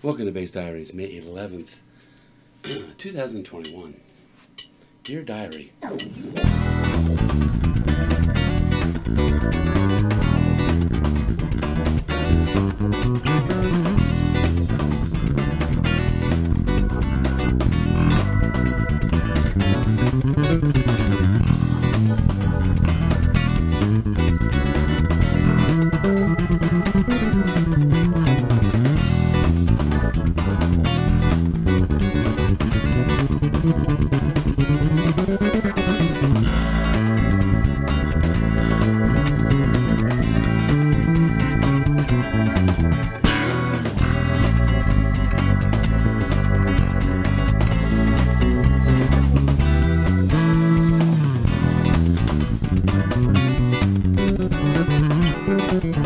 Welcome to Base Diaries, May 11th, 2021. Dear Diary.